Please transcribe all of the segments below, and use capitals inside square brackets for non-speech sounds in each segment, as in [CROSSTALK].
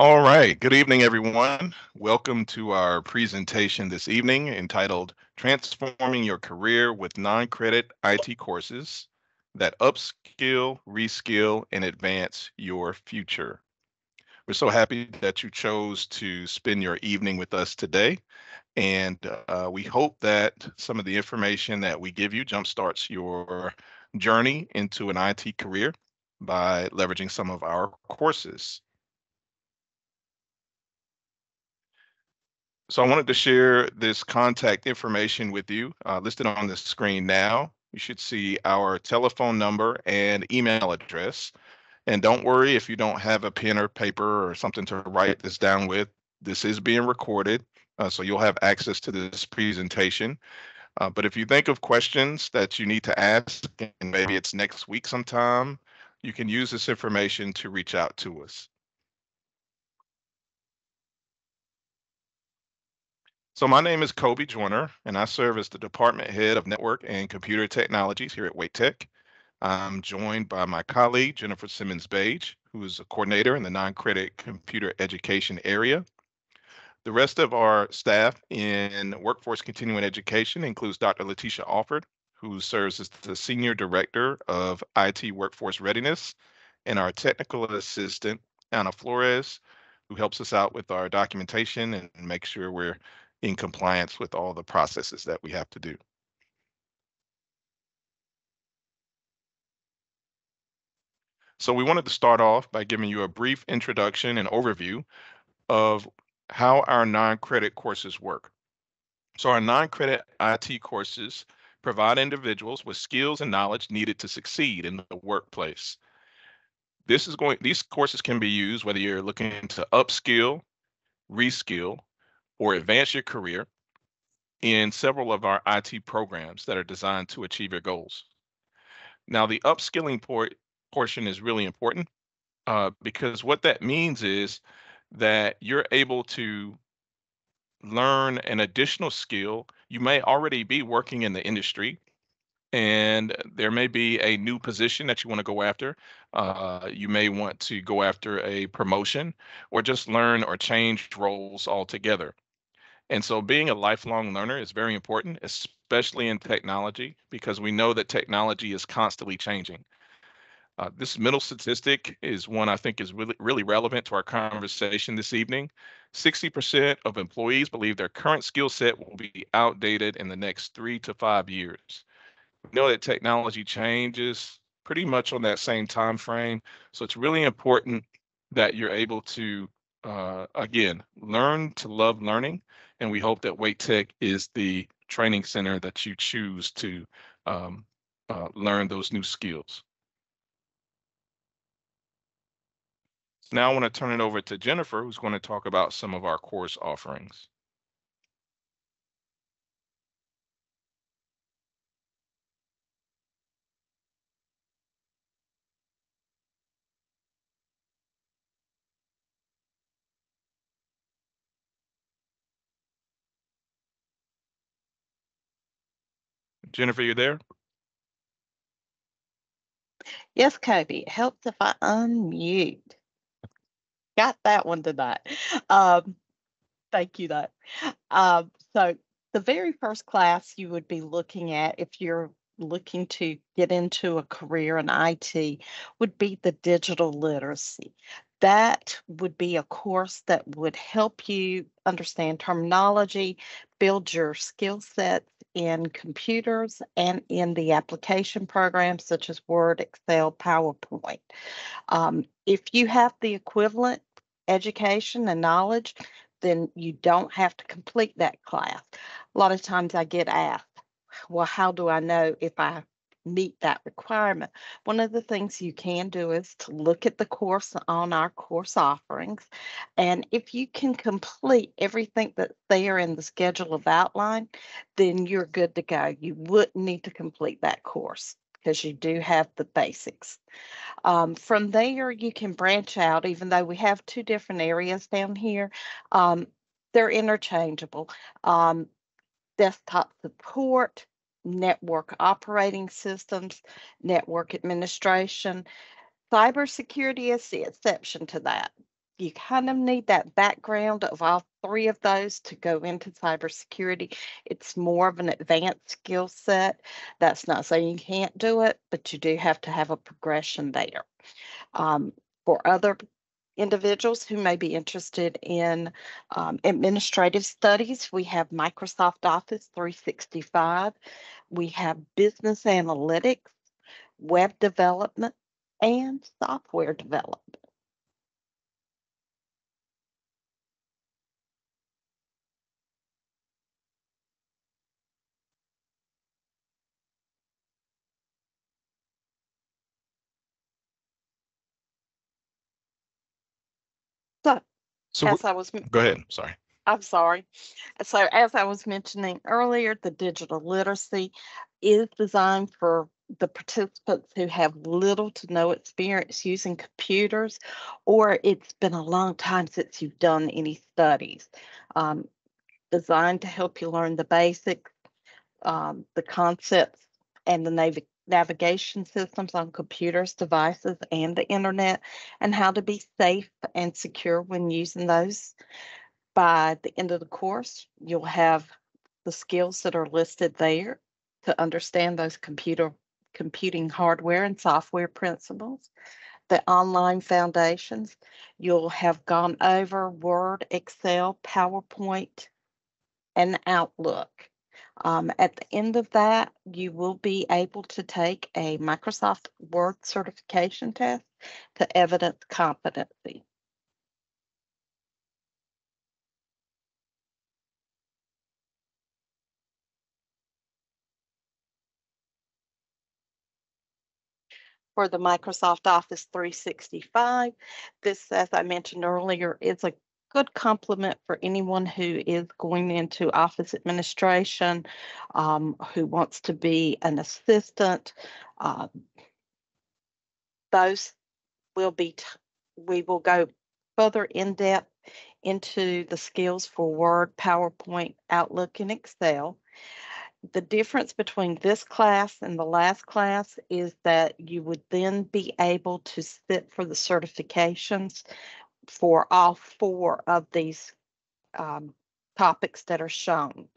All right. Good evening, everyone. Welcome to our presentation this evening entitled Transforming Your Career with Non-Credit IT Courses that Upskill, Reskill, and Advance Your Future. We're so happy that you chose to spend your evening with us today. And uh, we hope that some of the information that we give you jumpstarts your journey into an IT career by leveraging some of our courses. So I wanted to share this contact information with you uh, listed on the screen now. You should see our telephone number and email address. And don't worry if you don't have a pen or paper or something to write this down with. This is being recorded, uh, so you'll have access to this presentation. Uh, but if you think of questions that you need to ask, and maybe it's next week sometime, you can use this information to reach out to us. So my name is Kobe Joyner, and I serve as the Department Head of Network and Computer Technologies here at Wake Tech. I'm joined by my colleague, Jennifer Simmons Bage, who is a coordinator in the non-credit computer education area. The rest of our staff in workforce continuing education includes Dr. Letitia Alford, who serves as the Senior Director of IT Workforce Readiness, and our technical assistant, Anna Flores, who helps us out with our documentation and make sure we're in compliance with all the processes that we have to do. So we wanted to start off by giving you a brief introduction and overview of how our non-credit courses work. So our non-credit IT courses provide individuals with skills and knowledge needed to succeed in the workplace. This is going these courses can be used whether you're looking to upskill, reskill, or advance your career in several of our IT programs that are designed to achieve your goals. Now, the upskilling por- portion is really important uh, because what that means is that you're able to learn an additional skill. You may already be working in the industry, and there may be a new position that you want to go after. Uh, you may want to go after a promotion or just learn or change roles altogether. And so being a lifelong learner is very important, especially in technology, because we know that technology is constantly changing. Uh, this middle statistic is one I think is really, really relevant to our conversation this evening. 60% of employees believe their current skill set will be outdated in the next three to five years. We know that technology changes pretty much on that same time frame. So it's really important that you're able to, uh, again, learn to love learning and we hope that Wake Tech is the training center that you choose to um, uh, learn those new skills. Now I want to turn it over to Jennifer, who's going to talk about some of our course offerings. Jennifer, you there? Yes, Kobe. It helps if I unmute. Got that one tonight. Um, thank you, though. Um, so, the very first class you would be looking at if you're looking to get into a career in IT would be the digital literacy. That would be a course that would help you understand terminology, build your skill sets in computers and in the application programs such as Word, Excel, PowerPoint. Um, if you have the equivalent education and knowledge, then you don't have to complete that class. A lot of times I get asked, well, how do I know if I meet that requirement. One of the things you can do is to look at the course on our course offerings. And if you can complete everything that's there in the schedule of outline, then you're good to go. You wouldn't need to complete that course because you do have the basics. Um, from there, you can branch out, even though we have two different areas down here. Um, they're interchangeable. Um, desktop support, network operating systems, network administration. Cybersecurity is the exception to that. you kind of need that background of all three of those to go into cybersecurity. It's more of an advanced skill set. That's not saying you can't do it, but you do have to have a progression there. Um, for other individuals who may be interested in um, administrative studies, we have Microsoft Office 365, we have business analytics, web development, and software development. So, as I was, go ahead. Sorry. I'm sorry. So, as I was mentioning earlier, the digital literacy is designed for the participants who have little to no experience using computers, or it's been a long time since you've done any studies. Um, designed to help you learn the basics, um, the concepts, and the nav- navigation systems on computers, devices, and the internet, and how to be safe and secure when using those. By the end of the course, you'll have the skills that are listed there to understand those computer computing hardware and software principles, the online foundations. You'll have gone over Word, Excel, PowerPoint, and Outlook. Um, at the end of that, you will be able to take a Microsoft Word certification test to evidence competency. For the Microsoft Office 365, this, as I mentioned earlier, is a good complement for anyone who is going into office administration, um, who wants to be an assistant. Uh, those will be, we will go further in depth into the skills for Word, PowerPoint, Outlook, and Excel. The difference between this class and the last class is that you would then be able to sit for the certifications for all four of these um, topics that are shown.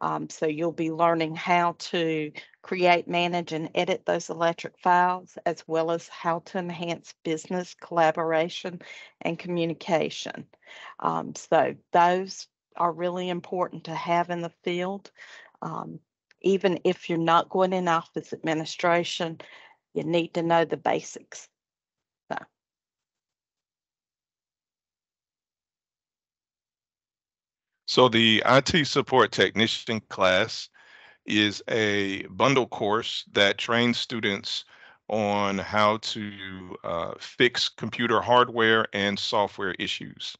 Um, so you'll be learning how to create, manage, and edit those electric files, as well as how to enhance business collaboration and communication. Um, so those are really important to have in the field. Um, even if you're not going in office administration, you need to know the basics. So the IT support technician class is a bundle course that trains students on how to uh, fix computer hardware and software issues.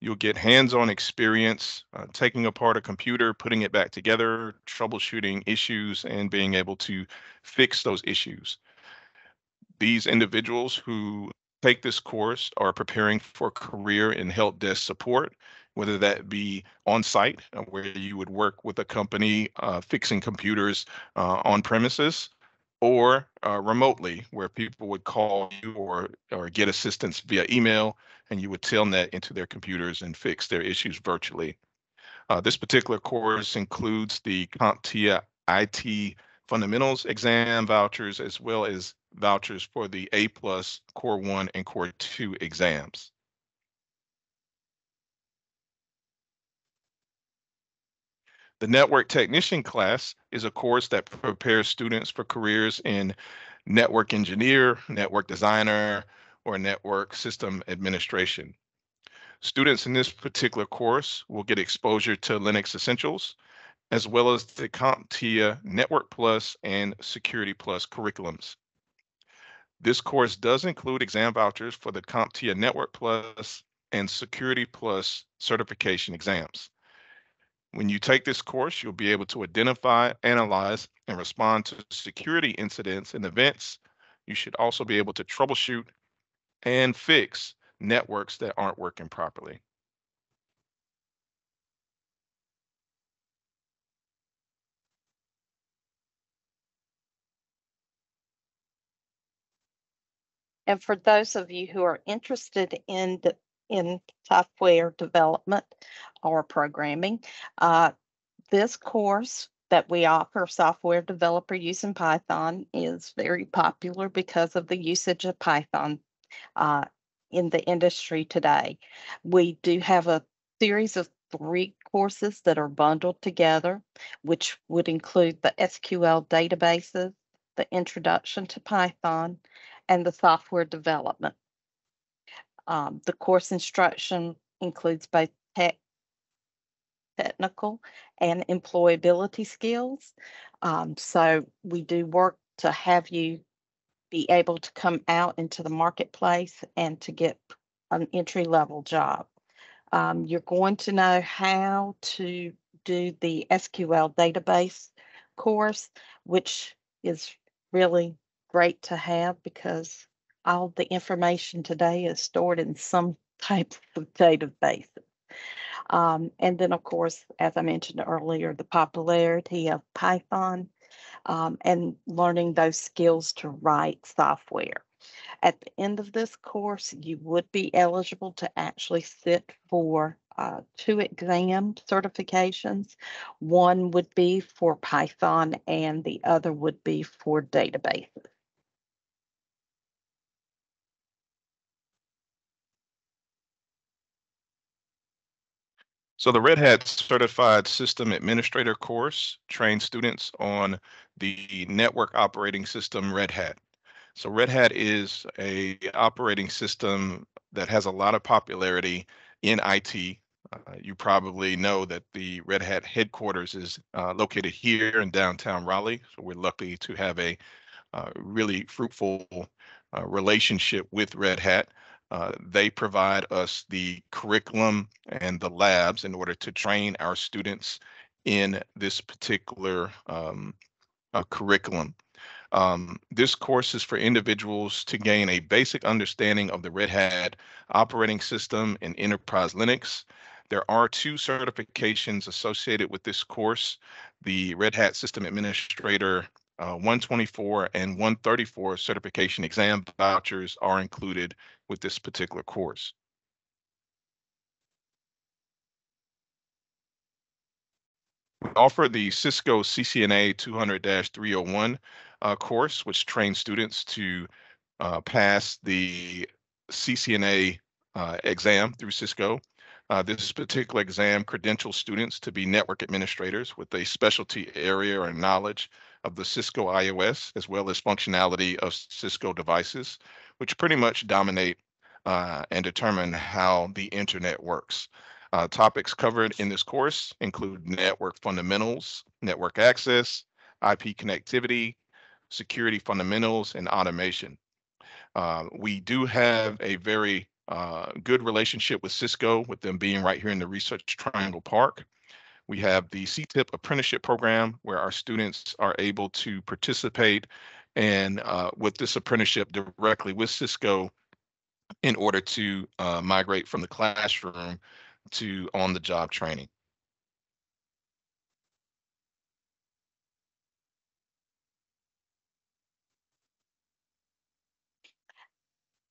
You'll get hands-on experience uh, taking apart a computer, putting it back together, troubleshooting issues, and being able to fix those issues. These individuals who take this course are preparing for career in help desk support whether that be on site, uh, where you would work with a company uh, fixing computers uh, on premises, or uh, remotely, where people would call you or or get assistance via email, and you would telnet into their computers and fix their issues virtually. Uh, this particular course includes the CompTIA IT Fundamentals exam vouchers, as well as vouchers for the A plus Core 1 and Core 2 exams. The network technician class is a course that prepares students for careers in network engineer, network designer, or network system administration. Students in this particular course will get exposure to Linux Essentials, as well as the CompTIA Network Plus and Security Plus curriculums. This course does include exam vouchers for the CompTIA Network Plus and Security Plus certification exams. When you take this course, you'll be able to identify, analyze, and respond to security incidents and events. You should also be able to troubleshoot and fix networks that aren't working properly. And for those of you who are interested in the in software development or programming. Uh, this course that we offer software developer using Python is very popular because of the usage of Python uh, in the industry today. We do have a series of three courses that are bundled together, which would include the SQL databases, the introduction to Python, and the software development. Um, the course instruction includes both tech, technical and employability skills. Um, so we do work to have you be able to come out into the marketplace and to get an entry level job. Um, you're going to know how to do the SQL database course, which is really great to have because all the information today is stored in some [LAUGHS] type of database. Um, and then, of course, as I mentioned earlier, the popularity of Python um, and learning those skills to write software. At the end of this course, you would be eligible to actually sit for uh, two exam certifications. One would be for Python and the other would be for databases. So the Red Hat Certified System Administrator course trains students on the network operating system Red Hat. So Red Hat is a operating system that has a lot of popularity in IT. Uh, you probably know that the Red Hat headquarters is uh, located here in downtown Raleigh. So we're lucky to have a uh, really fruitful uh, relationship with Red Hat. Uh, they provide us the curriculum and the labs in order to train our students in this particular um, uh, curriculum. Um, this course is for individuals to gain a basic understanding of the Red Hat operating system and enterprise Linux. There are two certifications associated with this course. The Red Hat System Administrator uh, 124 and 134 certification exam vouchers are included with this particular course. We offer the Cisco CCNA 200-301 uh, course, which trains students to uh, pass the CCNA uh, exam through Cisco. Uh, this particular exam credentials students to be network administrators with a specialty area or knowledge of the Cisco IOS, as well as functionality of Cisco devices, which pretty much dominate uh, and determine how the internet works. Uh, topics covered in this course include network fundamentals, network access, IP connectivity, security fundamentals, and automation. Uh, we do have a very uh, good relationship with Cisco, with them being right here in the Research Triangle Park. We have the CTIP apprenticeship program where our students are able to participate and uh, with this apprenticeship directly with Cisco in order to uh, migrate from the classroom to on-the-job training.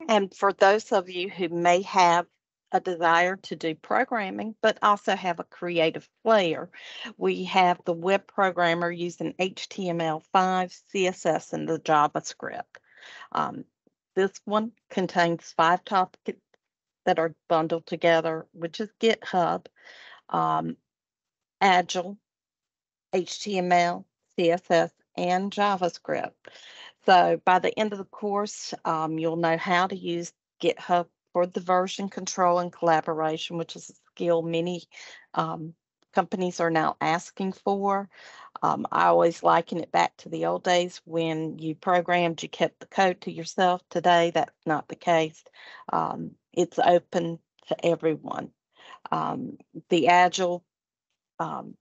And for those of you who may have a desire to do programming, but also have a creative flair, we have the web programmer using HTML5, CSS, and the JavaScript. Um, this one contains five topics that are bundled together, which is GitHub, um, Agile, HTML, CSS, and JavaScript. So by the end of the course, um, you'll know how to use GitHub for the version control and collaboration, which is a skill many um, companies are now asking for. Um, I always liken it back to the old days when you programmed, you kept the code to yourself. Today, that's not the case. Um, it's open to everyone. Um, the Agile um,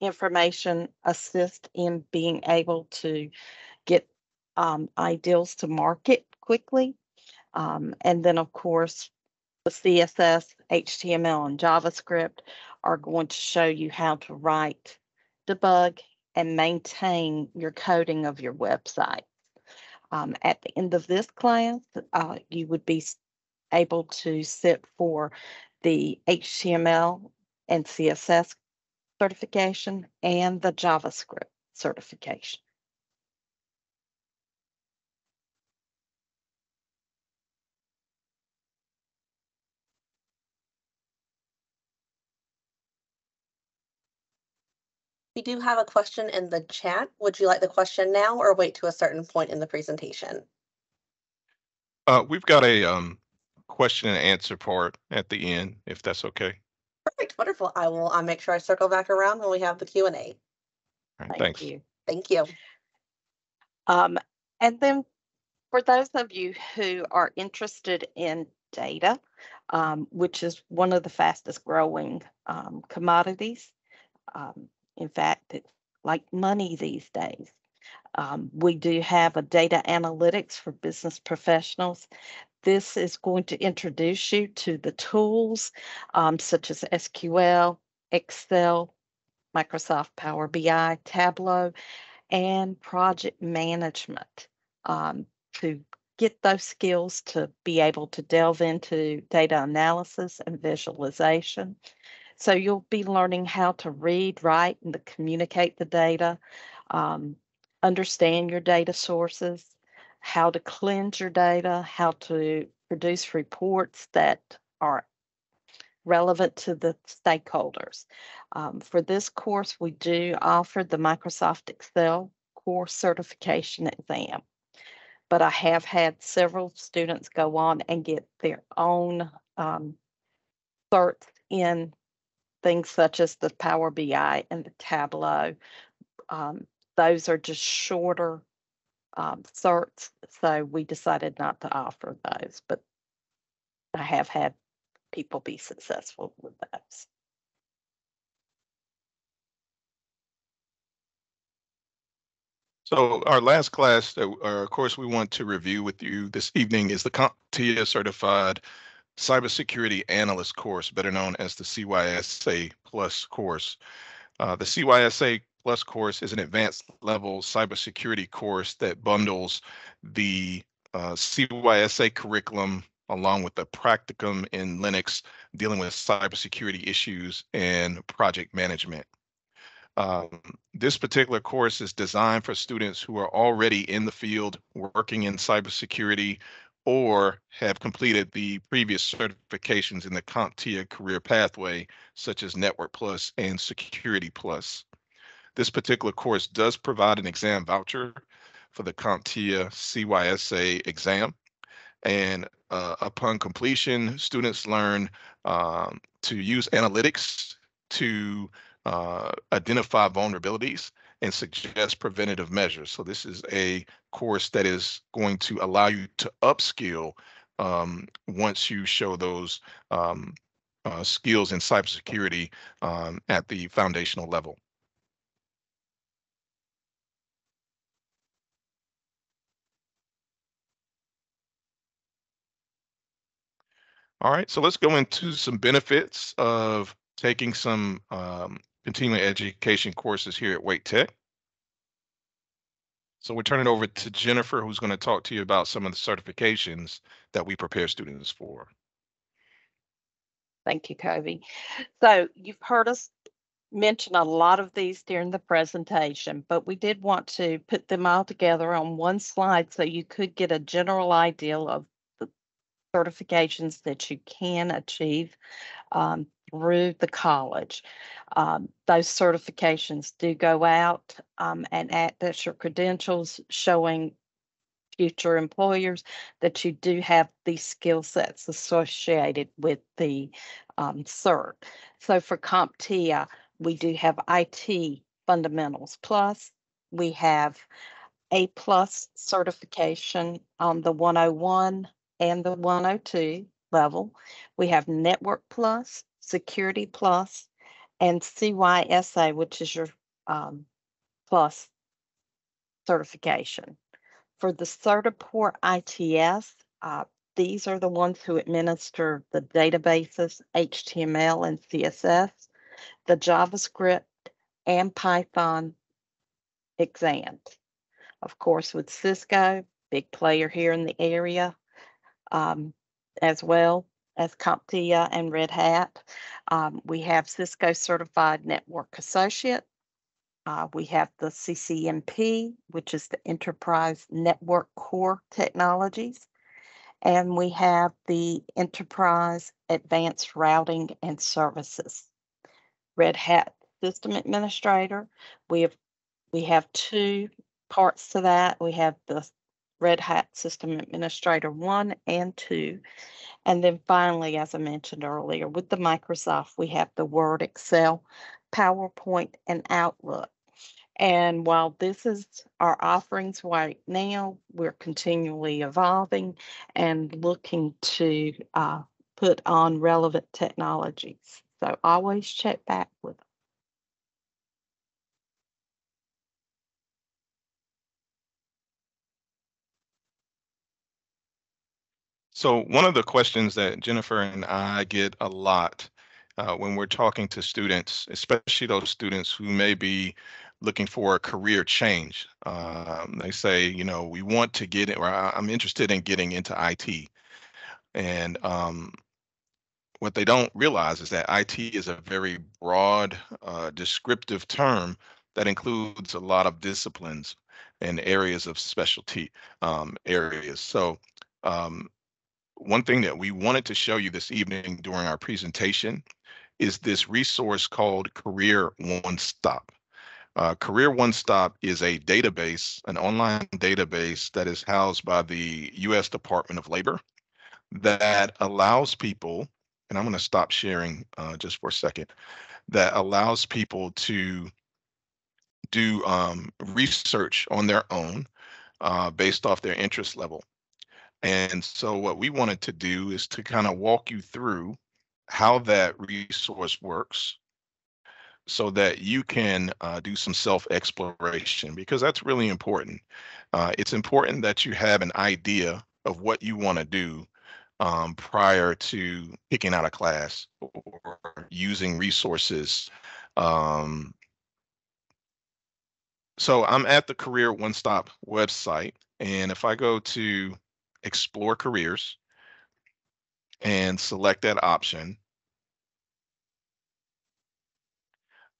information assist in being able to get um, ideals to market quickly. Um, and then, of course, the CSS, HTML, and JavaScript are going to show you how to write, debug, and maintain your coding of your website. Um, at the end of this class, uh, you would be able to sit for the HTML and CSS certification and the JavaScript certification. We do have a question in the chat. Would you like the question now or wait to a certain point in the presentation? Uh, we've got a um, question and answer part at the end, if that's okay. Perfect, wonderful. I will, I'll make sure I circle back around when we have the Q and A. All right, Thank thanks. you. Thank you. Um, and then for those of you who are interested in data, um, which is one of the fastest growing um, commodities, um, in fact, it's like money these days. Um, we do have a data analytics for business professionals. This is going to introduce you to the tools um, such as SQL, Excel, Microsoft Power BI, Tableau, and project management um, to get those skills to be able to delve into data analysis and visualization. So you'll be learning how to read, write, and to communicate the data, um, understand your data sources, how to cleanse your data, how to produce reports that are relevant to the stakeholders. Um, for this course, we do offer the Microsoft Excel course certification exam. But I have had several students go on and get their own um, certs in things such as the Power BI and the Tableau. Um, those are just shorter um, certs, so we decided not to offer those, but I have had people be successful with those. So our last class, that, uh, course we want to review with you this evening is the CompTIA Certified Cybersecurity Analyst course, better known as the CYSA Plus course. Uh, the CYSA Plus course is an advanced level cybersecurity course that bundles the uh, CYSA curriculum along with the practicum in Linux dealing with cybersecurity issues and project management. Um, this particular course is designed for students who are already in the field working in cybersecurity or have completed the previous certifications in the CompTIA career pathway, such as Network Plus and Security Plus. This particular course does provide an exam voucher for the CompTIA CYSA exam. And uh, upon completion, students learn um, to use analytics to uh, identify vulnerabilities and suggest preventative measures. So this is a course that is going to allow you to upskill um, once you show those um, uh, skills in cybersecurity um, at the foundational level. All right, so let's go into some benefits of taking some um, continuing education courses here at Wake Tech. So we're turning over to Jennifer, who's going to talk to you about some of the certifications that we prepare students for. Thank you, Kobe. So you've heard us mention a lot of these during the presentation, but we did want to put them all together on one slide so you could get a general idea of certifications that you can achieve um, through the college. Um, those certifications do go out um, and act as your credentials showing future employers that you do have these skill sets associated with the um, cert. So for CompTIA, we do have IT fundamentals plus, we have A plus certification on the 101 and the 102 level. We have Network Plus, Security Plus, and CYSA, which is your um, plus certification. For the Certiport ITS, uh, these are the ones who administer the databases, HTML and CSS, the JavaScript and Python exams. Of course, with Cisco, big player here in the area, um, as well as CompTIA and Red Hat. Um, we have Cisco Certified Network Associate. Uh, we have the CCNP, which is the Enterprise Network Core Technologies. And we have the Enterprise Advanced Routing and Services. Red Hat System Administrator. We have we have two parts to that. We have the Red Hat System Administrator 1 and 2. And then finally, as I mentioned earlier, with the Microsoft, we have the Word, Excel, PowerPoint, and Outlook. And while this is our offerings right now, we're continually evolving and looking to uh, put on relevant technologies. So always check back with them. So one of the questions that Jennifer and I get a lot uh, when we're talking to students, especially those students who may be looking for a career change, um, they say, you know, we want to get it, or I'm interested in getting into IT. And um, what they don't realize is that IT is a very broad, uh, descriptive term that includes a lot of disciplines and areas of specialty um, areas. So um, one thing that we wanted to show you this evening during our presentation is this resource called Career One Stop. Uh, Career One Stop is a database, an online database that is housed by the U.S. Department of Labor that allows people, and I'm going to stop sharing uh, just for a second, that allows people to do um, research on their own uh, based off their interest level. And so what we wanted to do is to kind of walk you through how that resource works so that you can uh, do some self exploration because that's really important. Uh, it's important that you have an idea of what you want to do um, prior to picking out a class or using resources. Um, so I'm at the Career One Stop website. And if I go to explore careers and select that option,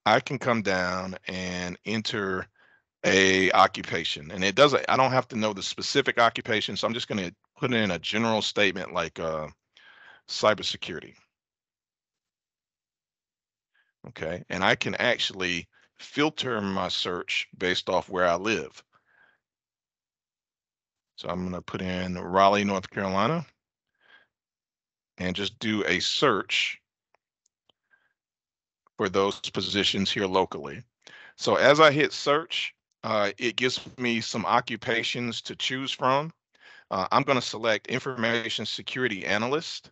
I can come down and enter a occupation. And it doesn't i don't have to know the specific occupation so i'm just going to put in a general statement like uh, cybersecurity. Okay and i can actually filter my search based off where i live so I'm going to put in Raleigh, North Carolina, and just do a search for those positions here locally. So as I hit search, uh, it gives me some occupations to choose from. Uh, I'm going to select information security analyst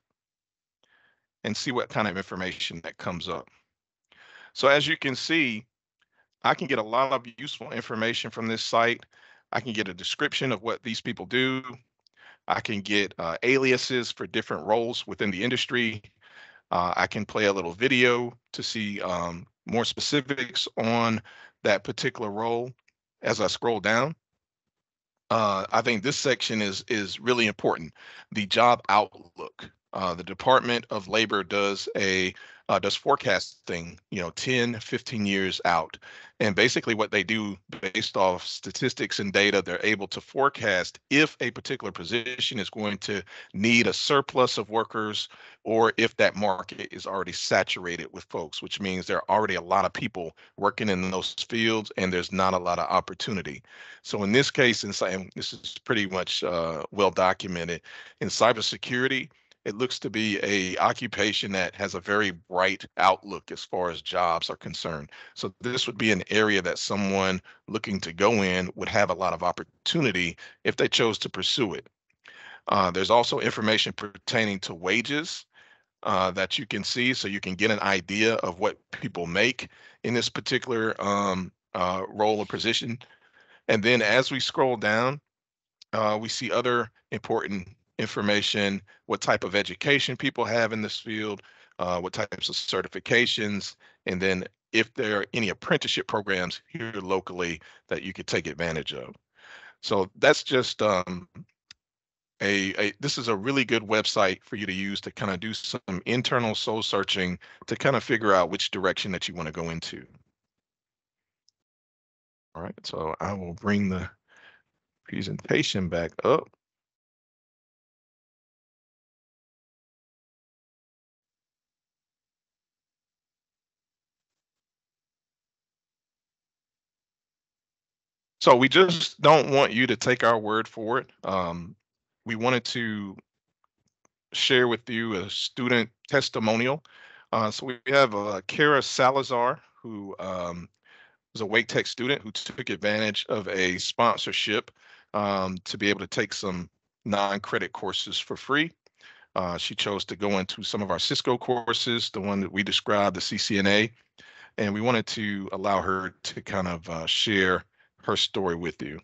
and see what kind of information that comes up. So as you can see, I can get a lot of useful information from this site. I can get a description of what these people do. I can get uh, aliases for different roles within the industry. Uh, I can play a little video to see um, more specifics on that particular role as I scroll down. Uh, I think this section is is really important. The job outlook. Uh, the Department of Labor does a uh, does forecasting, you know, 10, 15 years out. And basically what they do based off statistics and data, they're able to forecast if a particular position is going to need a surplus of workers or if that market is already saturated with folks, which means there are already a lot of people working in those fields and there's not a lot of opportunity. So in this case, in, this is pretty much uh, well documented, in cybersecurity, it looks to be a occupation that has a very bright outlook as far as jobs are concerned. So this would be an area that someone looking to go in would have a lot of opportunity if they chose to pursue it. Uh, there's also information pertaining to wages uh, that you can see so you can get an idea of what people make in this particular um, uh, role or position. And then as we scroll down, uh, we see other important information, what type of education people have in this field, uh, what types of certifications, and then if there are any apprenticeship programs here locally that you could take advantage of. So that's just um, a, a this is a really good website for you to use to kind of do some internal soul searching to kind of figure out which direction that you want to go into. All right, so I will bring the presentation back up. So we just don't want you to take our word for it. Um, we wanted to share with you a student testimonial. Uh, so we have uh, Kara Salazar, who um, was a Wake Tech student who took advantage of a sponsorship um, to be able to take some non-credit courses for free. Uh, she chose to go into some of our Cisco courses, the one that we described, the CCNA, and we wanted to allow her to kind of uh, share her story with you.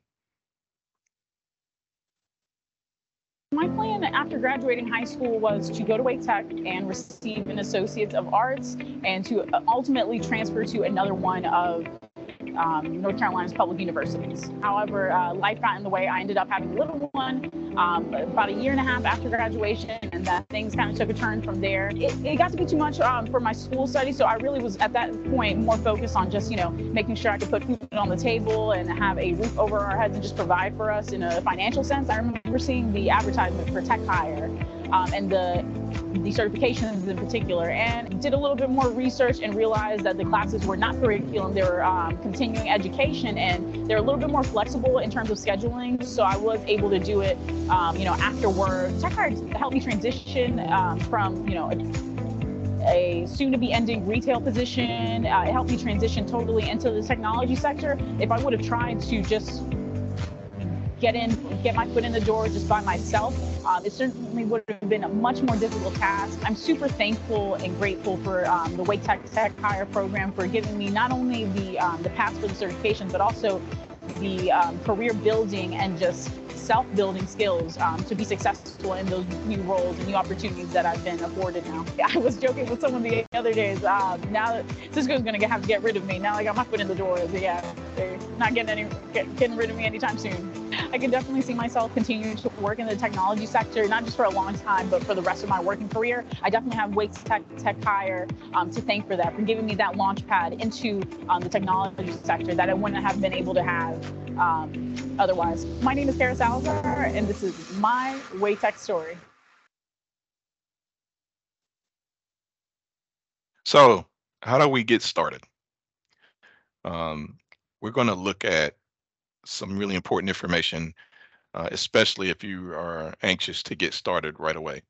My plan after graduating high school was to go to Wake Tech and receive an Associates of Arts and to ultimately transfer to another one of um, North Carolina's public universities. However, uh, life got in the way. I ended up having a little one um, about a year and a half after graduation, and then things kind of took a turn from there. It, it got to be too much um, for my school studies, so I really was at that point more focused on just, you know, making sure I could put food on the table and have a roof over our heads and just provide for us in a financial sense. I remember seeing the advertisement for Tech Hire um, and the the certifications in particular, and did a little bit more research and realized that the classes were not curriculum; they were um, continuing education, and they're a little bit more flexible in terms of scheduling. So I was able to do it, um, you know, after work. Tech helped me transition um, from, you know. A, a soon-to-be ending retail position. Uh, it helped me transition totally into the technology sector. If I would have tried to just get in, get my foot in the door just by myself. Um, it certainly would have been a much more difficult task. I'm super thankful and grateful for um, the Wake Tech Tech Hire program for giving me not only the um, the path for the certification, but also the um, career building and just self-building skills um, to be successful in those new roles and new opportunities that I've been afforded now. [LAUGHS] I was joking with someone the other days. Um, now that Cisco's going to have to get rid of me, now I got my foot in the door. Yeah, they're not getting any get, getting rid of me anytime soon. I can definitely see myself continuing to work in the technology sector, not just for a long time, but for the rest of my working career. I definitely have Wake Tech Tech Hire um, to thank for that, for giving me that launch pad into um, the technology sector that I wouldn't have been able to have um, otherwise. My name is Kara Salazar, and this is my Wake Tech story. So, how do we get started? Um, we're going to look at some really important information, uh, especially if you are anxious to get started right away.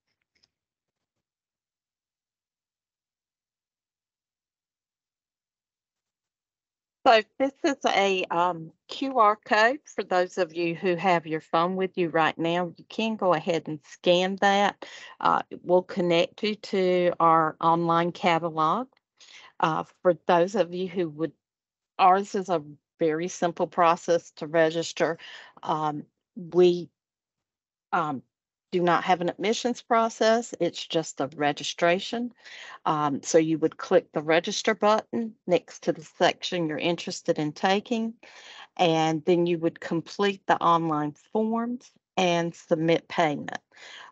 So this is a um, QR code for those of you who have your phone with you right now. You can go ahead and scan that. Uh, it will connect you to our online catalog. Uh, for those of you who would, ours is a very simple process to register. Um, we um, do not have an admissions process. It's just a registration. Um, so you would click the register button next to the section you're interested in taking, and then you would complete the online forms and submit payment.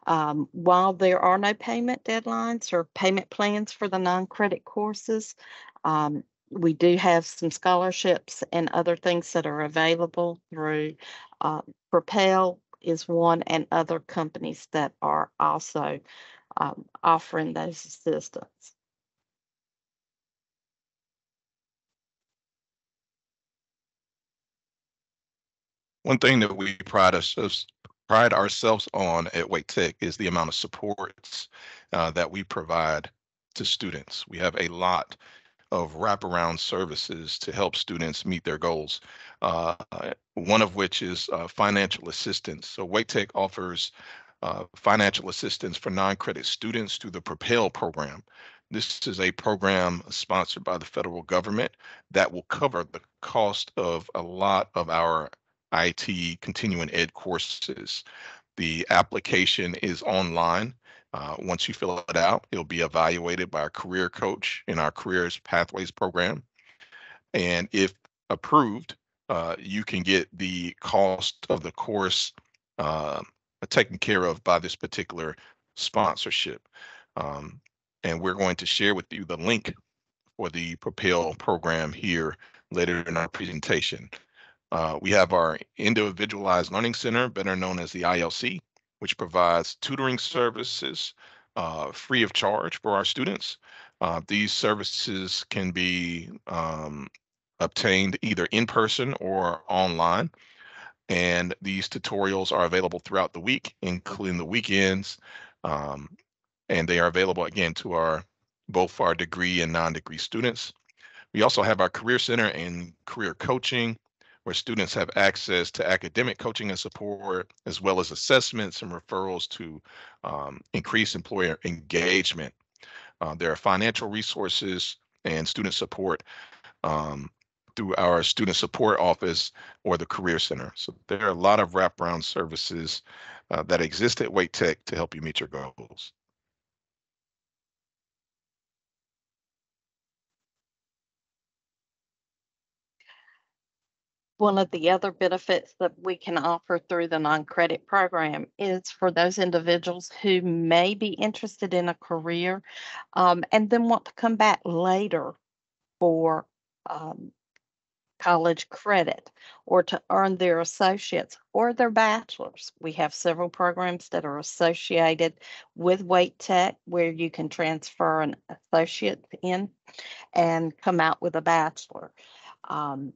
Um, while there are no payment deadlines or payment plans for the non-credit courses, um, we do have some scholarships and other things that are available through uh, Propel is one and other companies that are also um, offering those assistance. One thing that we pride ourselves pride ourselves on at Wake Tech is the amount of supports uh, that we provide to students. We have a lot of wraparound services to help students meet their goals. Uh, one of which is uh, financial assistance. So Wake Tech offers uh, financial assistance for non-credit students through the Propel program. This is a program sponsored by the federal government that will cover the cost of a lot of our IT continuing ed courses. The application is online uh, once you fill it out, it'll be evaluated by our career coach in our Careers Pathways program. And if approved, uh, you can get the cost of the course uh, taken care of by this particular sponsorship. Um, and we're going to share with you the link for the Propel program here later in our presentation. Uh, we have our Individualized Learning Center, better known as the ILC, which provides tutoring services uh, free of charge for our students. Uh, these services can be um, obtained either in person or online. And these tutorials are available throughout the week, including the weekends. Um, and they are available again to our both our degree and non-degree students. We also have our Career Center and Career Coaching, where students have access to academic coaching and support, as well as assessments and referrals to um, increase employer engagement. Uh, there are financial resources and student support um, through our student support office or the Career Center. So there are a lot of wraparound services uh, that exist at Wake Tech to help you meet your goals. One of the other benefits that we can offer through the non-credit program is for those individuals who may be interested in a career um, and then want to come back later for um, college credit or to earn their associates or their bachelor's. We have several programs that are associated with Wake Tech where you can transfer an associate in and come out with a bachelor. Um,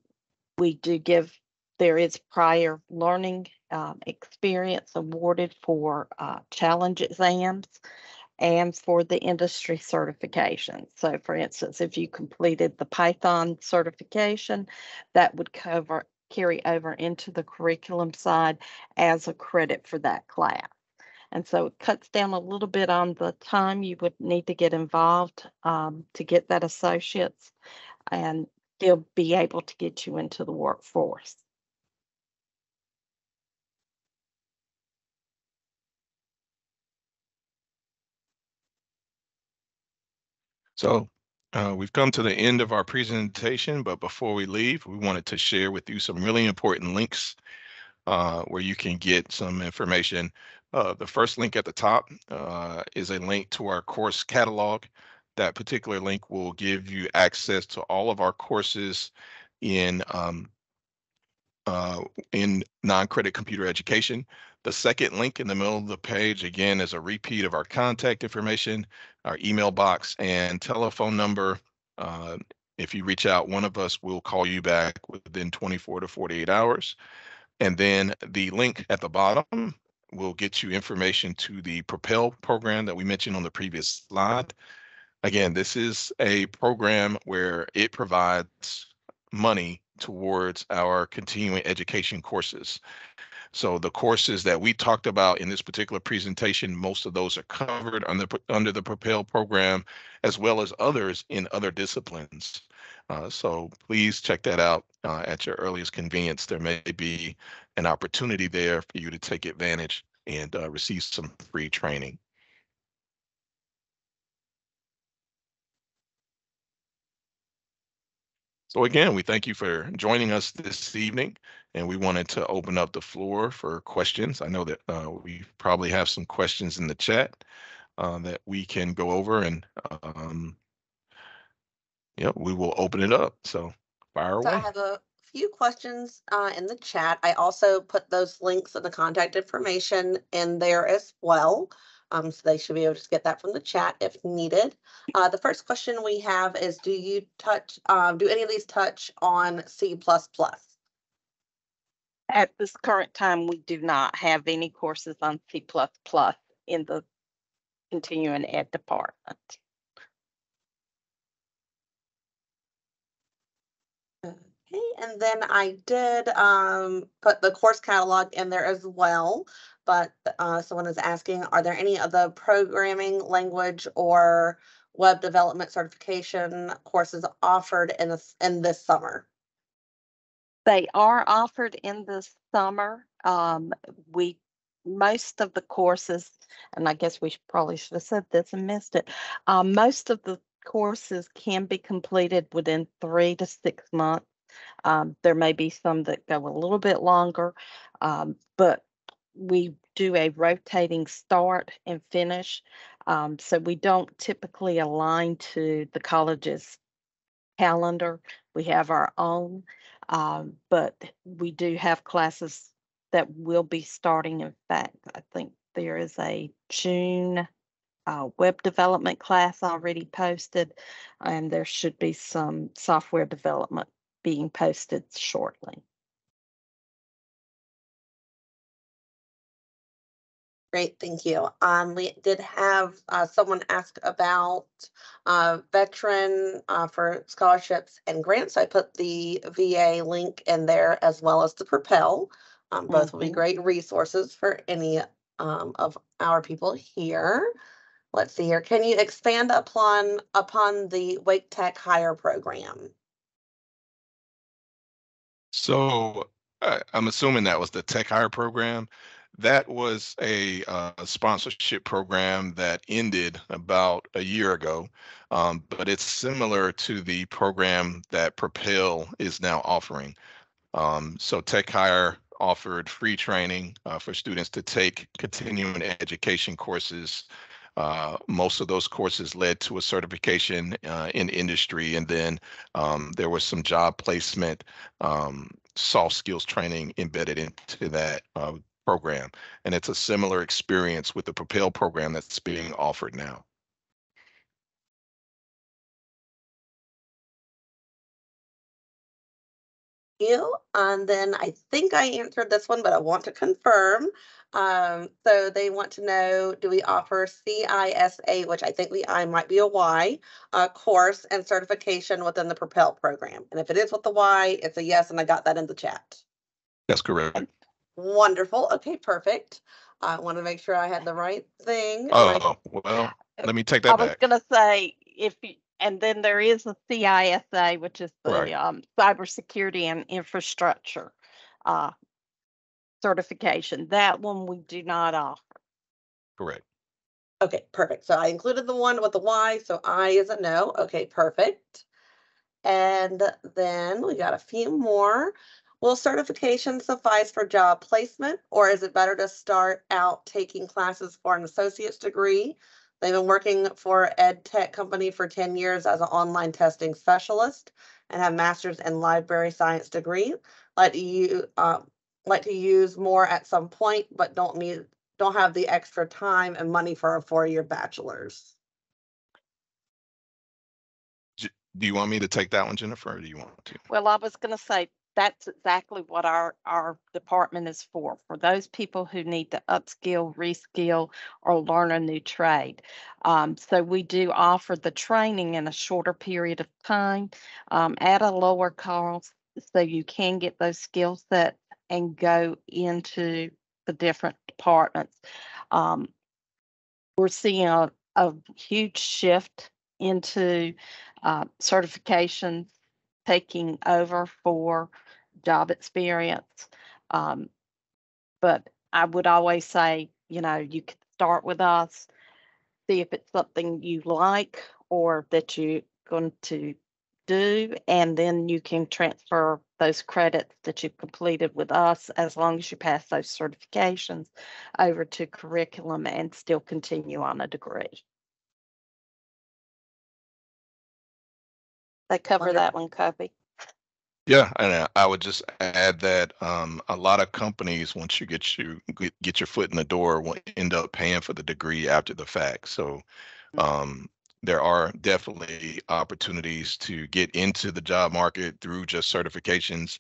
we do give, there is prior learning um, experience awarded for uh, challenge exams and for the industry certification. So for instance, if you completed the Python certification, that would cover, carry over into the curriculum side as a credit for that class. And so it cuts down a little bit on the time you would need to get involved um, to get that associate's. And they'll be able to get you into the workforce. So uh, we've come to the end of our presentation, but before we leave, we wanted to share with you some really important links uh, where you can get some information. Uh, the first link at the top uh, is a link to our course catalog. That particular link will give you access to all of our courses in um, uh, in non-credit computer education. The second link in the middle of the page, again, is a repeat of our contact information, our email box and telephone number. Uh, if you reach out, one of us will call you back within 24 to 48 hours. And then the link at the bottom will get you information to the Propel program that we mentioned on the previous slide. Again, this is a program where it provides money towards our continuing education courses. So the courses that we talked about in this particular presentation, most of those are covered under, under the Propel program, as well as others in other disciplines. Uh, so please check that out uh, at your earliest convenience. There may be an opportunity there for you to take advantage and uh, receive some free training. So again, we thank you for joining us this evening, and we wanted to open up the floor for questions. I know that uh, we probably have some questions in the chat uh, that we can go over, and um, yeah, we will open it up. So fire So I have a few questions uh, in the chat. I also put those links and the contact information in there as well. Um, so they should be able to get that from the chat if needed. Uh, the first question we have is, do you touch, um, do any of these touch on C++? At this current time, we do not have any courses on C++ in the continuing ed department. Okay, and then I did um put the course catalog in there as well. But uh someone is asking, are there any other programming language or web development certification courses offered in this in this summer? They are offered in the summer. Um, we, most of the courses, and I guess we should- probably should have said this and missed it. Um, most of the courses can be completed within three to six months. Um, there may be some that go a little bit longer, um, but we do a rotating start and finish. Um, so we don't typically align to the college's calendar. We have our own, um, but we do have classes that will be starting. In fact, I think there is a June uh, web development class already posted, and there should be some software development being posted shortly. Great, thank you. Um, we did have, uh, someone ask about, uh, veteran, uh, for scholarships and grants. I put the VA link in there as well as the Propel. Um, both will be Mhm. great resources for any, um, of our people here. Let's see here. Can you expand upon, upon the Wake Tech Hire Program? So I, I'm assuming that was the Tech Hire program. That was a uh, sponsorship program that ended about a year ago, um, but it's similar to the program that Propel is now offering. Um, so Tech Hire offered free training uh, for students to take continuing education courses. Uh, most of those courses led to a certification uh, in industry, and then um, there was some job placement um, soft skills training embedded into that uh, program. And it's a similar experience with the Propel program that's being offered now. you. And then I think I answered this one, but I want to confirm. Um, so they want to know, do we offer CISA, which I think the I might be a Y, uh, course and certification within the Propel program? And if it is with the Y, it's a yes, and I got that in the chat. That's correct. Wonderful. Okay, perfect. I want to make sure I had the right thing. I- Oh, well, let me take that I that was gonna say, if, you and then there is a CISA, which is Right. the, um, cybersecurity and infrastructure, uh, certification. That one we do not offer. Correct. Okay, perfect. So I included the one with the Y, so I is a no. Okay, perfect. And then we got a few more. Will certification suffice for job placement, or is it better to start out taking classes for an associate's degree? They've been working for ed tech company for ten years as an online testing specialist and have master's in library science degree. Like you, uh, like to use more at some point, but don't need don't have the extra time and money for a four-year bachelor's. Do you want me to take that one, Jennifer, or do you want to? Well, I was gonna say, that's exactly what our, our department is for, for those people who need to upskill, reskill, or learn a new trade. Um, so we do offer the training in a shorter period of time, um, at a lower cost, so you can get those skill sets and go into the different departments. Um, we're seeing a, a huge shift into, uh, certifications taking over for job experience. Um, but I would always say, you know, you could start with us, see if it's something you like or that you're going to do, and then you can transfer those credits that you've completed with us as long as you pass those certifications over to curriculum and still continue on a degree. They cover that one, Kobe. Yeah, and I- I would just add that um, a lot of companies, once you get you get, get your foot in the door, will end up paying for the degree after the fact. So um, there are definitely opportunities to get into the job market through just certifications,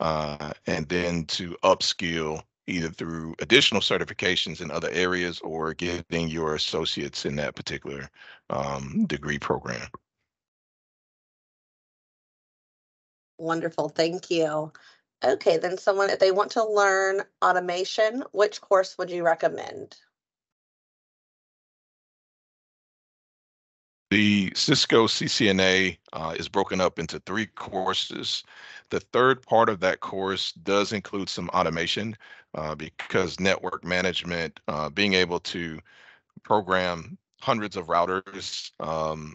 uh, and then to upskill either through additional certifications in other areas or getting your associates in that particular um, degree program. Wonderful, thank you. Okay, then someone, if they want to learn automation, which course would you recommend? The Cisco CCNA uh, is broken up into three courses. The third part of that course does include some automation uh, because network management, uh, being able to program hundreds of routers um,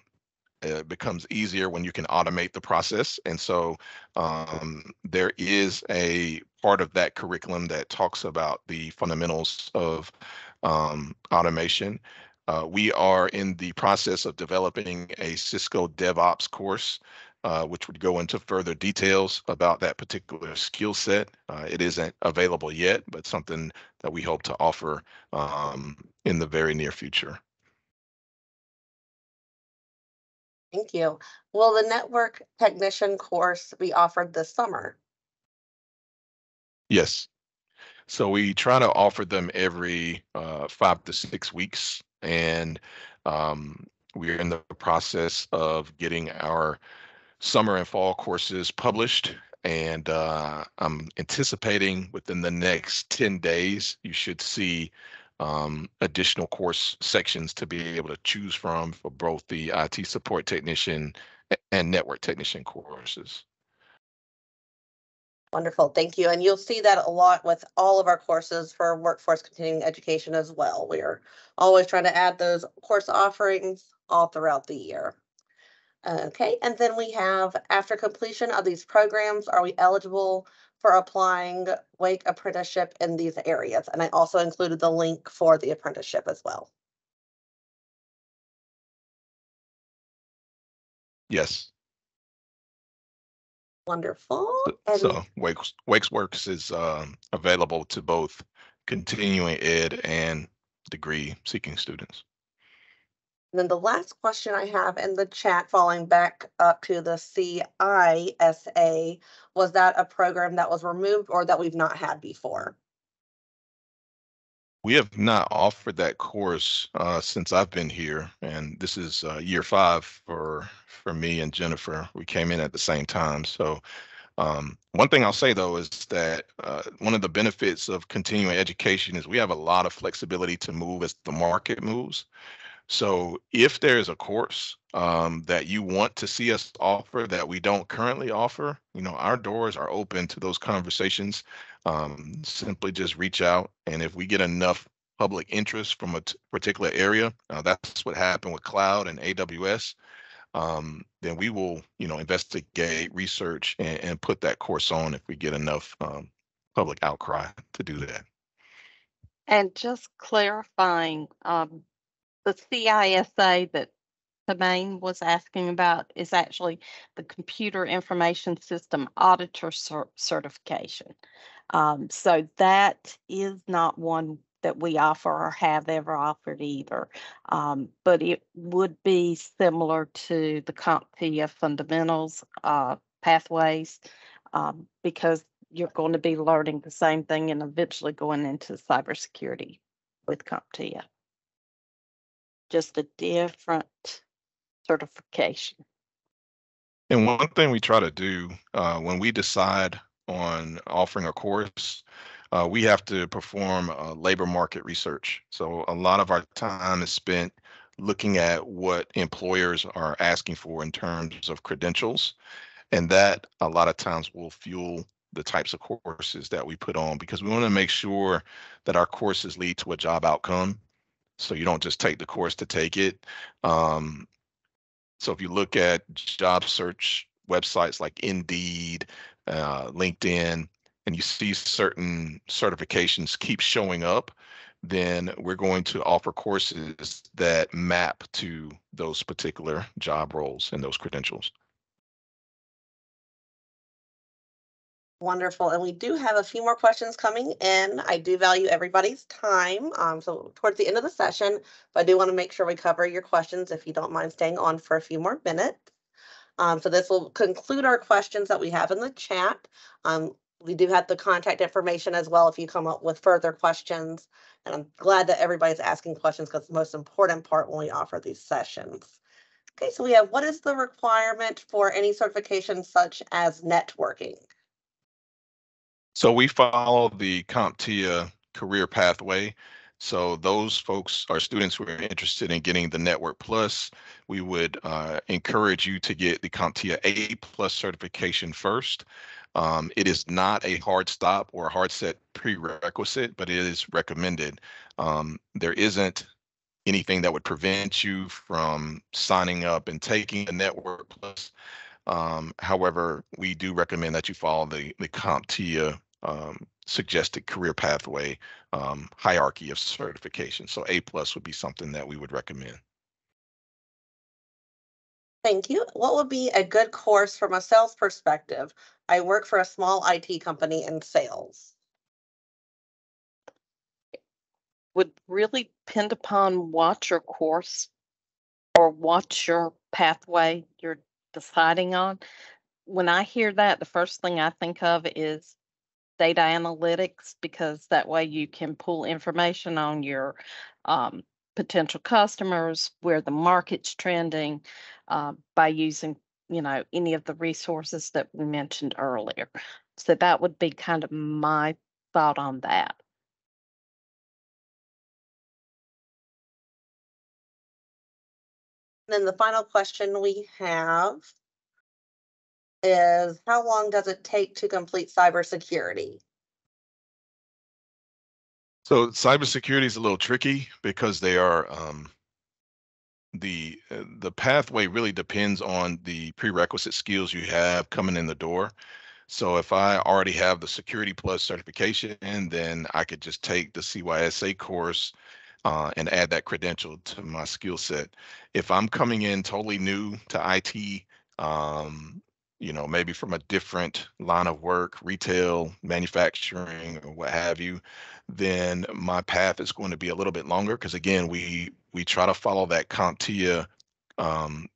it becomes easier when you can automate the process. And so um, there is a part of that curriculum that talks about the fundamentals of um, automation. Uh, we are in the process of developing a Cisco DevOps course, uh, which would go into further details about that particular skill set. Uh, it isn't available yet, but something that we hope to offer um, in the very near future. Thank you. Will the network technician course be offered this summer? Yes. So we try to offer them every uh, five to six weeks, and um, we're in the process of getting our summer and fall courses published. And uh, I'm anticipating within the next 10 days, you should see um, additional course sections to be able to choose from for both the IT support technician and network technician courses. Wonderful, thank you. And you'll see that a lot with all of our courses for workforce continuing education as well. We are always trying to add those course offerings all throughout the year. Okay, and then we have, after completion of these programs, are we eligible for applying Wake apprenticeship in these areas. And I also included the link for the apprenticeship as well. Yes. Wonderful. And so Wakes Wakes Works is um, available to both continuing ed and degree seeking students. And then the last question I have in the chat, falling back up to the CISA, was that a program that was removed or that we've not had before? We have not offered that course uh, since I've been here, and this is uh, year five for for me and Jennifer. We came in at the same time, so um, one thing I'll say though is that uh, one of the benefits of continuing education is we have a lot of flexibility to move as the market moves. So if there's a course um, that you want to see us offer that we don't currently offer, you know, our doors are open to those conversations. Um, simply just reach out, and if we get enough public interest from a t- particular area, uh, that's what happened with cloud and AWS. Um, then we will, you know, investigate, research, and, and, put that course on if we get enough um, public outcry to do that. And just clarifying, um, the CISA that Maine was asking about is actually the Computer Information System Auditor cer- certification. Um, so that is not one that we offer or have ever offered either. Um, but it would be similar to the CompTIA fundamentals uh, pathways um, because you're going to be learning the same thing and eventually going into cybersecurity with CompTIA just a different certification. And one thing we try to do uh, when we decide on offering a course, uh, we have to perform uh, labor market research. So a lot of our time is spent looking at what employers are asking for in terms of credentials. And that a lot of times will fuel the types of courses that we put on because we want to make sure that our courses lead to a job outcome so you don't just take the course to take it. Um, so if you look at job search websites like Indeed, uh, LinkedIn, and you see certain certifications keep showing up, then we're going to offer courses that map to those particular job roles and those credentials. Wonderful. And we do have a few more questions coming in. I do value everybody's time. Um, so towards the end of the session, but I do want to make sure we cover your questions if you don't mind staying on for a few more minutes. Um, so this will conclude our questions that we have in the chat. Um, we do have the contact information as well if you come up with further questions. And I'm glad that everybody's asking questions because the most important part when we offer these sessions. Okay, so we have what is the requirement for any certification such as networking? So we follow the CompTIA career pathway. So those folks are students who are interested in getting the Network Plus. We would uh, encourage you to get the CompTIA A Plus certification first. Um, it is not a hard stop or a hard set prerequisite, but it is recommended. Um, there isn't anything that would prevent you from signing up and taking the Network Plus. Um, however, we do recommend that you follow the, the CompTIA um, suggested career pathway um, hierarchy of certification. So A plus would be something that we would recommend. Thank you. What would be a good course from a sales perspective? I work for a small IT company in sales. Would really depend upon what your course or what your pathway you're deciding on. When I hear that, the first thing I think of is data analytics because that way you can pull information on your um, potential customers, where the market's trending uh, by using, you know, any of the resources that we mentioned earlier. So that would be kind of my thought on that. Then the final question we have is how long does it take to complete cybersecurity? So cybersecurity is a little tricky because they are um, the uh, the pathway really depends on the prerequisite skills you have coming in the door. So if I already have the Security Plus certification, then I could just take the CYSA course uh, and add that credential to my skill set. If I'm coming in totally new to IT, um, you know, maybe from a different line of work, retail, manufacturing, or what have you, then my path is going to be a little bit longer because again, we we try to follow that CompTIA um,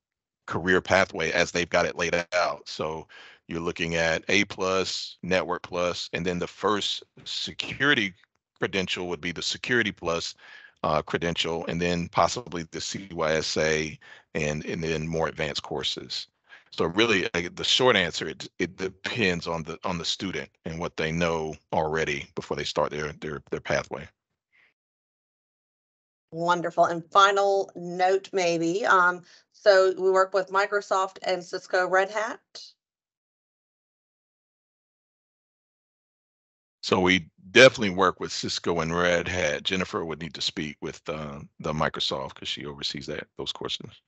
career pathway as they've got it laid out. So you're looking at A plus, Network plus, and then the first security credential would be the Security plus uh, credential, and then possibly the CYSA, and and then more advanced courses. So really, the short answer it it depends on the on the student and what they know already before they start their their their pathway. Wonderful. And final note, maybe. Um, so we work with Microsoft and Cisco Red Hat. So we definitely work with Cisco and Red Hat. Jennifer would need to speak with uh, the Microsoft because she oversees that those courses.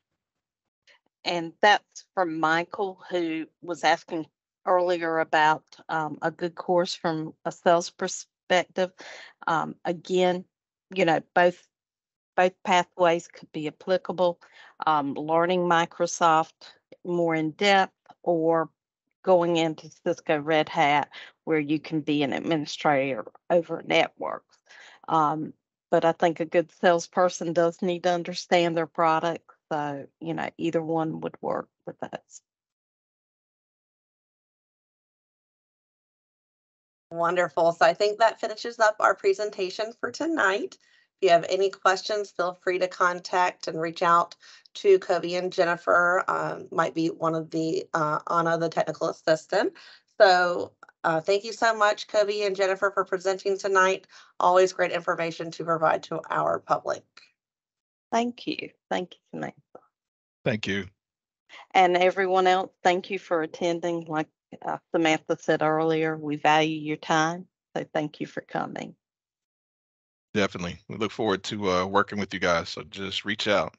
And that's from Michael, who was asking earlier about um, a good course from a sales perspective. Um, again, you know, both both pathways could be applicable. Um, learning Microsoft more in depth or going into Cisco Red Hat where you can be an administrator over networks. Um, but I think a good salesperson does need to understand their product. So, you know, either one would work with us. Wonderful. So I think that finishes up our presentation for tonight. If you have any questions, feel free to contact and reach out to Kobe and Jennifer. Um, might be one of the uh, Anna, the technical assistant. So uh, thank you so much, Kobe and Jennifer, for presenting tonight. Always great information to provide to our public. Thank you. Thank you, Samantha. Thank you. And everyone else, thank you for attending. Like uh, Samantha said earlier, we value your time. So thank you for coming. Definitely. We look forward to uh, working with you guys. So just reach out.